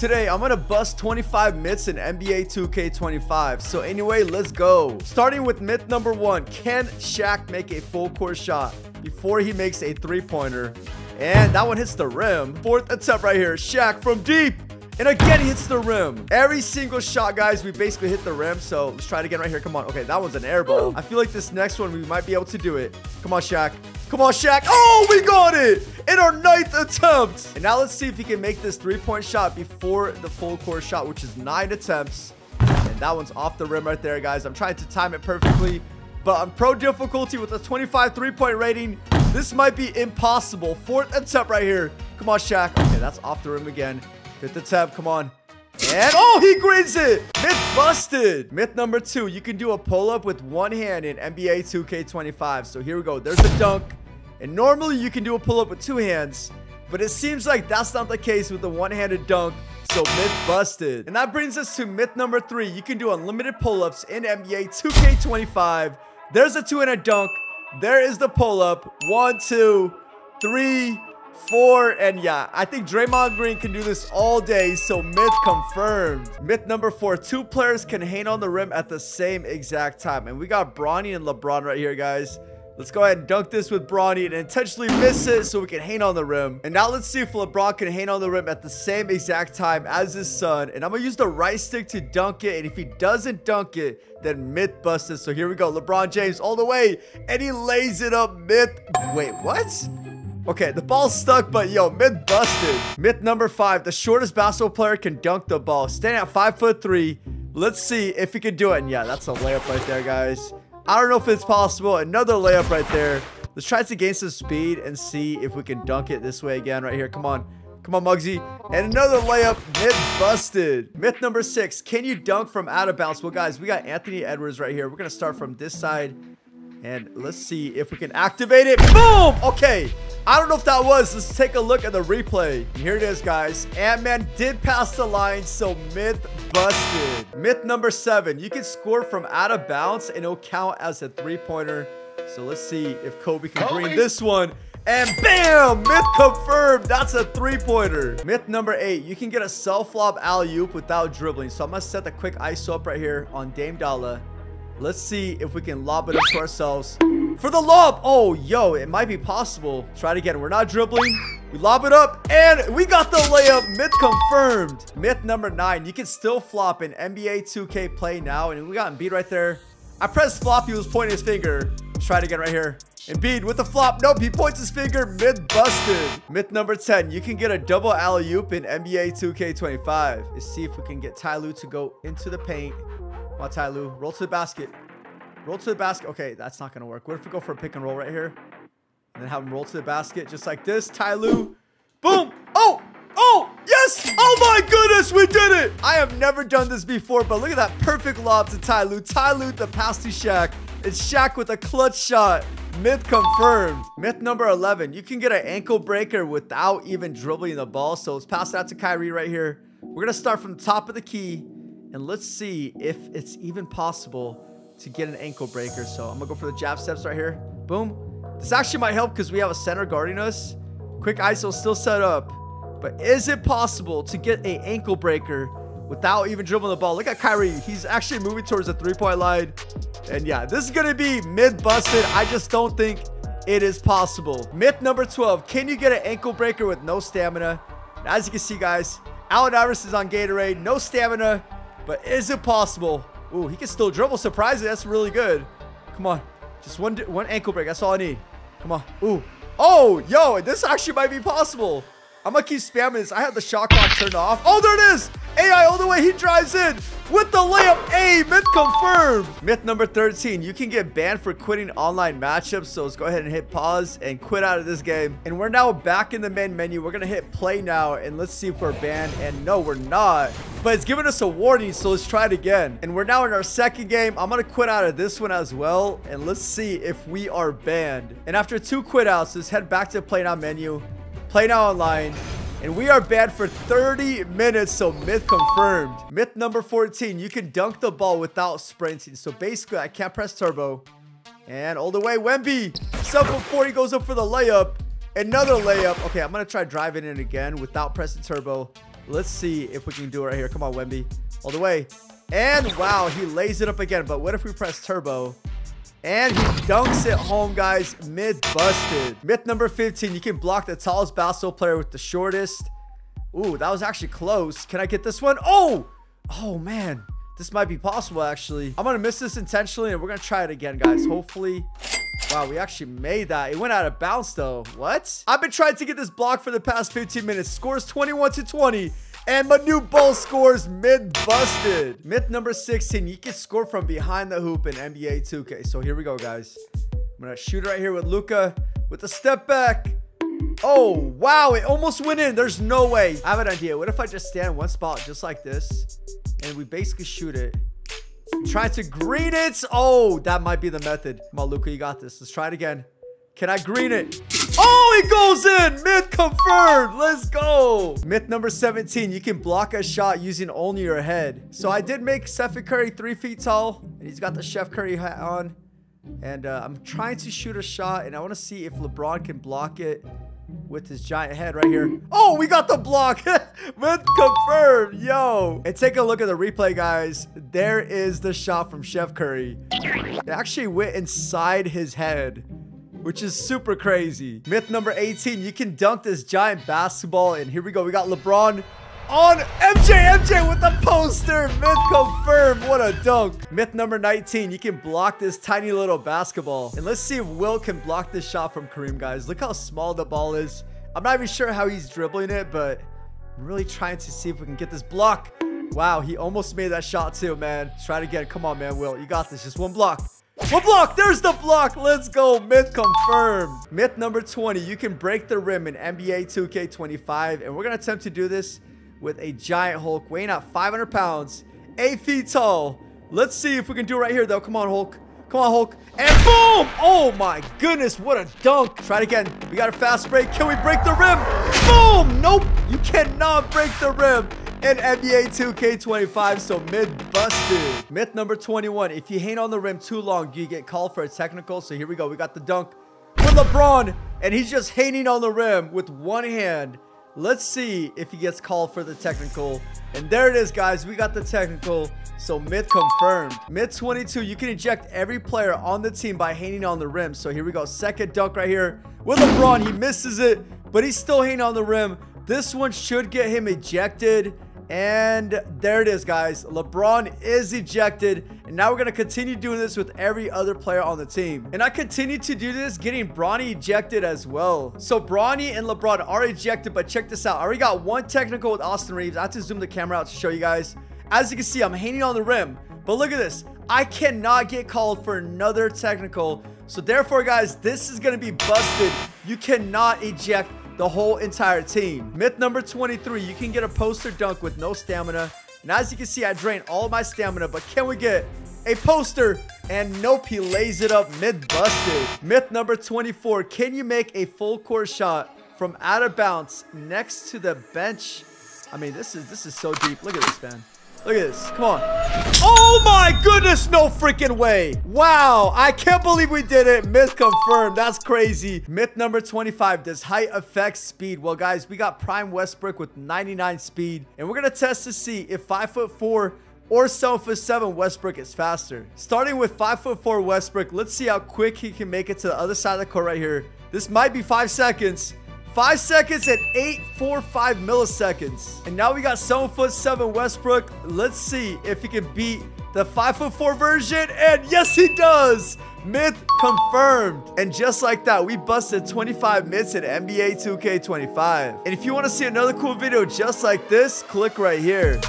Today, I'm gonna bust 25 myths in NBA 2K25. So anyway, let's go. Starting with myth number one. Can Shaq make a full court shot before he makes a three-pointer? And that one hits the rim. Fourth attempt right here. Shaq from deep. And again, he hits the rim. Every single shot, guys, we basically hit the rim. So let's try it again right here. Come on. Okay, that one's an air ball. I feel like this next one, we might be able to do it. Come on, Shaq. Come on, Shaq. Oh, we got it in our ninth attempt. And now let's see if he can make this three-point shot before the full court shot, which is nine attempts. And that one's off the rim right there, guys. I'm trying to time it perfectly. But on pro difficulty with a 25 three-point rating, this might be impossible. Fourth attempt right here. Come on, Shaq. Okay, that's off the rim again. The tab. Come on. And, oh, he greens it. Myth busted. Myth number two, you can do a pull-up with one hand in NBA 2K25. So here we go. There's a dunk. And normally you can do a pull-up with two hands. But it seems like that's not the case with the one-handed dunk. So myth busted. And that brings us to myth number three. You can do unlimited pull-ups in NBA 2K25. There's a two-handed dunk. There is the pull-up. One, two, three, four, and yeah, I think Draymond Green can do this all day, so myth confirmed. Myth number four, two players can hang on the rim at the same exact time. And we got Bronny and LeBron right here, guys. Let's go ahead and dunk this with Bronny and intentionally miss it so we can hang on the rim. And now let's see if LeBron can hang on the rim at the same exact time as his son. And I'm going to use the right stick to dunk it. And if he doesn't dunk it, then myth busted. So here we go. LeBron James all the way. And he lays it up myth. Wait, what? Okay, the ball's stuck, but yo, myth busted. Myth number five, the shortest basketball player can dunk the ball. Standing at five foot three. Let's see if he can do it. And yeah, that's a layup right there, guys. I don't know if it's possible. Another layup right there. Let's try to gain some speed and see if we can dunk it this way again right here. Come on. Come on, Muggsy. And another layup. Myth busted. Myth number six. Can you dunk from out of bounds? Well, guys, we got Anthony Edwards right here. We're going to start from this side. And let's see if we can activate it. Boom! Okay. I don't know if that was. Let's take a look at the replay. Here it is, guys. Ant-Man did pass the line, so myth busted. Myth number seven. You can score from out of bounds, and it'll count as a three-pointer. So let's see if Kobe can Kobe. green this one. And bam! Myth confirmed. That's a three-pointer. Myth number eight. You can get a self-lob alley-oop without dribbling. So I'm going to set the quick ISO up right here on Dame Dollar. Let's see if we can lob it up to ourselves. For the lob! Oh, yo, it might be possible. Try it again. We're not dribbling. We lob it up, and we got the layup. Myth confirmed. Myth number nine. You can still flop in NBA 2K Play now, and we got Embiid right there. I pressed flop. He was pointing his finger. Let's try it again right here. Embiid with the flop. Nope, he points his finger. Myth busted. Myth number 10. You can get a double alley-oop in NBA 2K25. Let's see if we can get Ty Lue to go into the paint. Ty Lue. Roll to the basket. Roll to the basket. Okay, that's not going to work. What if we go for a pick and roll right here? And then have him roll to the basket just like this. Ty Lue. Boom. Oh, oh, yes. Oh my goodness, we did it. I have never done this before, but look at that perfect lob to Lue. Ty Lue, the pass to Shaq. It's Shaq with a clutch shot. Myth confirmed. Myth number 11. You can get an ankle breaker without even dribbling the ball. So let's pass that to Kyrie right here. We're going to start from the top of the key. And let's see if it's even possible to get an ankle breaker. So I'm to go for the jab steps right here. Boom. This actually might help because we have a center guarding us. Quick ISO still set up. But is it possible to get a ankle breaker without even dribbling the ball? Look at Kyrie. He's actually moving towards the three-point line. And yeah, this is going to be mid-busted. I just don't think it is possible. Myth number 12. Can you get an ankle breaker with no stamina? As you can see, guys, Allen Iverson is on Gatorade. No stamina. But is it possible? Ooh, he can still dribble. Surprisingly, that's really good. Come on. Just one one ankle break. That's all I need. Come on. Ooh. Oh, yo, this actually might be possible. I'm going to keep spamming this. I have the shot clock turned off. Oh, there it is. AI all the way. He drives in with the layup. A myth confirmed. Myth number 13. You can get banned for quitting online matchups. So let's go ahead and hit pause and quit out of this game. And we're now back in the main menu. We're going to hit play now. And let's see if we're banned. And no, we're not. But it's giving us a warning. So let's try it again. And we're now in our second game. I'm going to quit out of this one as well. And let's see if we are banned. And after two quit outs, let's head back to the play now menu. Play now online. And we are banned for 30 minutes, so myth confirmed. Myth number 14, you can dunk the ball without sprinting. So basically, I can't press turbo. And all the way, Wemby. 740 goes up for the layup. Another layup. Okay, I'm going to try driving in again without pressing turbo. Let's see if we can do it right here. Come on, Wemby. All the way. And wow, he lays it up again. But what if we press turbo? And he dunks it home, guys. Mid busted. Myth number 15. You can block the tallest basketball player with the shortest. Ooh, that was actually close. Can I get this one? Oh! Oh, man. This might be possible, actually. I'm going to miss this intentionally, and we're going to try it again, guys. Hopefully. Wow, we actually made that. It went out of bounds, though. What? I've been trying to get this block for the past 15 minutes. Scores 21 to 20. And Manute Bol scores mid busted. Myth number 16. You can score from behind the hoop in NBA 2K. So here we go, guys. I'm to shoot right here with Luka with a step back. Oh, wow. It almost went in. There's no way. I have an idea. What if I just stand one spot just like this? and we basically shoot it. Try to green it. Oh, that might be the method. Come on, Luka, you got this. Let's try it again. Can I green it? Oh, it goes in. Myth confirmed. Let's go. Myth number 17. You can block a shot using only your head. So I did make Stephen Curry three feet tall. And he's got the Chef Curry hat on. And uh, I'm trying to shoot a shot. And I want to see if LeBron can block it with his giant head right here. Oh, we got the block. Myth confirmed. Yo. And take a look at the replay, guys. There is the shot from Chef Curry. It actually went inside his head which is super crazy. Myth number 18, you can dunk this giant basketball. And here we go. We got LeBron on MJ. MJ with the poster. Myth confirmed. What a dunk. Myth number 19. You can block this tiny little basketball. And let's see if Will can block this shot from Kareem, guys. Look how small the ball is. I'm not even sure how he's dribbling it, but I'm really trying to see if we can get this block. Wow, he almost made that shot too, man. Try it again. Come on, man, Will. You got this. Just one block. One block. There's the block. Let's go. Myth confirmed. Myth number 20. You can break the rim in NBA 2K25. And we're going to attempt to do this with a giant Hulk weighing out 500 pounds, 8 feet tall. Let's see if we can do it right here, though. Come on, Hulk. Come on, Hulk. And boom! Oh, my goodness. What a dunk. Try it again. We got a fast break. Can we break the rim? Boom! Nope. You cannot break the rim in NBA 2K25, so mid busted. Myth number 21. If you hang on the rim too long, you get called for a technical. So here we go. We got the dunk with LeBron, and he's just hanging on the rim with one hand. Let's see if he gets called for the technical. And there it is, guys. We got the technical. So myth confirmed. Myth 22, you can eject every player on the team by hanging on the rim. So here we go. Second dunk right here with LeBron. He misses it, but he's still hanging on the rim. This one should get him ejected. And there it is, guys. LeBron is ejected. And now we're going to continue doing this with every other player on the team. And I continue to do this, getting Bronny ejected as well. So Bronny and LeBron are ejected, but check this out. I already got one technical with Austin Reaves. I have to zoom the camera out to show you guys. As you can see, I'm hanging on the rim. But look at this. I cannot get called for another technical. So therefore, guys, this is going to be busted. You cannot eject the whole entire team. Myth number 23, you can get a poster dunk with no stamina. And as you can see, I drained all my stamina, but can we get a poster? And nope, he lays it up mid-busted. Myth number 24, can you make a full court shot from out of bounds next to the bench? I mean, this is this is so deep. Look at this, man. Look at this. Come on. Oh my goodness. No freaking way. Wow. I can't believe we did it. Myth confirmed. That's crazy. Myth number 25. Does height affect speed? Well, guys, we got Prime Westbrook with 99 speed. And we're going to test to see if 5'4 or 7'7 Westbrook is faster. Starting with 5'4 Westbrook, let's see how quick he can make it to the other side of the court right here. This might be five seconds. Five seconds at 845 milliseconds. And now we got 7 foot 7 Westbrook. Let's see if he can beat the 5 foot 4 version. And yes, he does. Myth confirmed. And just like that, we busted 25 myths in NBA 2K25. And if you want to see another cool video just like this, click right here.